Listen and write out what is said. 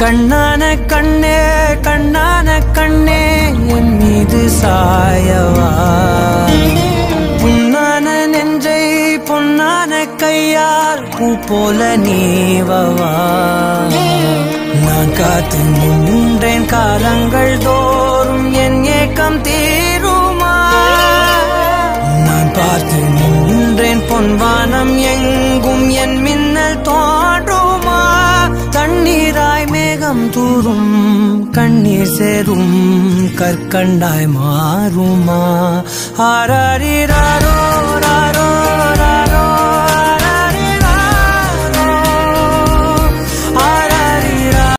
கண்ணான கண்ணே கண்ணான கண்ணே என் மீது சாயவா? புண்ணான நெஞ்சை பொன்னான கையால் பூ போல நீவவா? நான் காத்து நின்றேன் காலங்கள் தோறும் என் ஏக்கம் தீருமா? நான் பார்த்து நின்றேன் பொன்வா உள்ளம் மேகம் தூரும் கண்ணீர் சேரும் கற்கண்டாய் மாறுமா? ஆராரிராரோ